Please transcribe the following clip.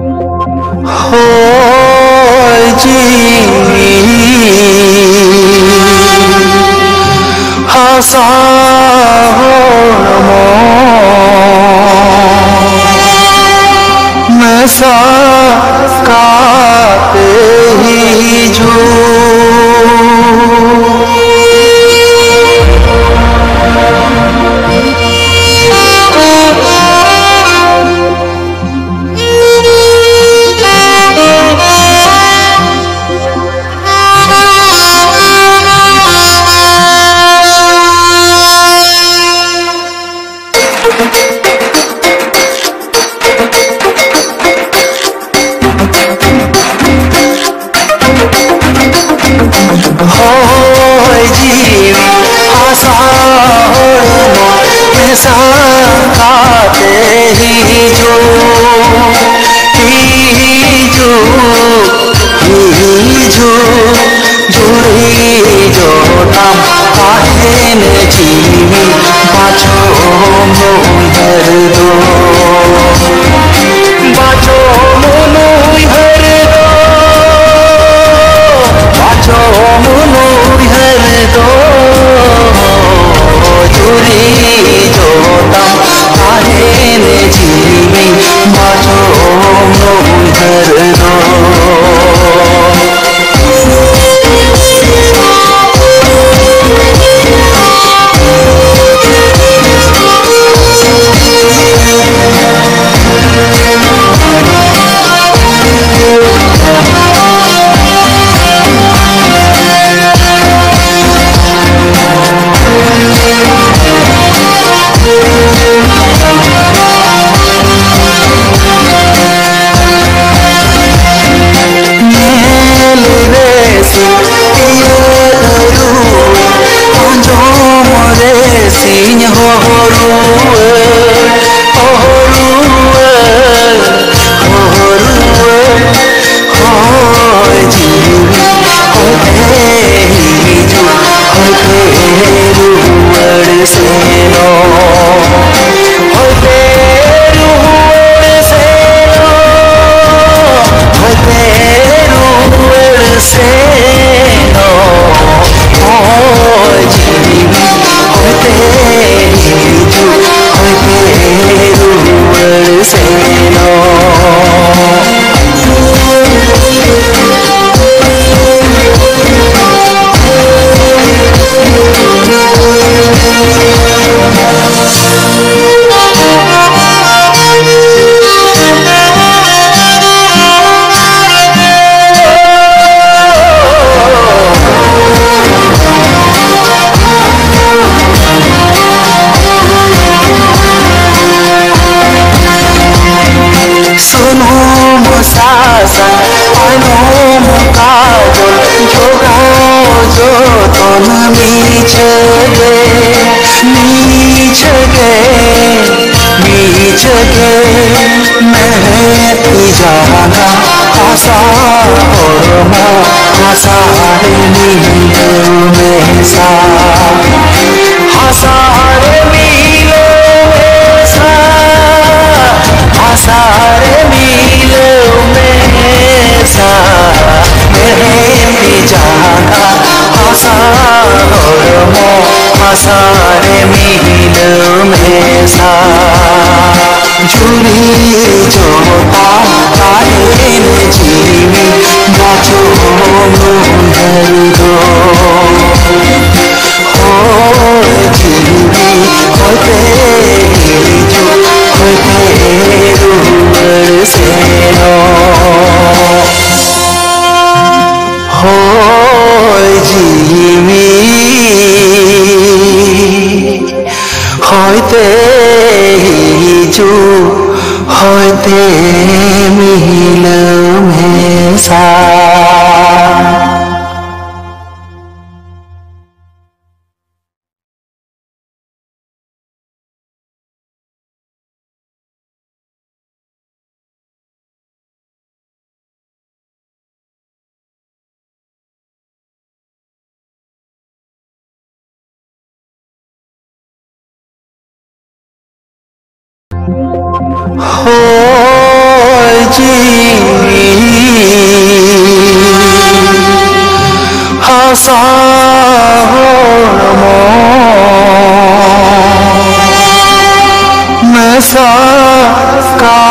Oh, ऐसा खाते ही जो ही जो ही जो। মশাসন আনো কাজল যোগাও যতন মিছে গে মিছে গে মিছে গে মেহতি জানা আশা হরমা আশারে নীল মেসা आसार मिल में सा। झूरी जोता कायन जीवी नाचो मुंडर दो। होते मिलम है सा सा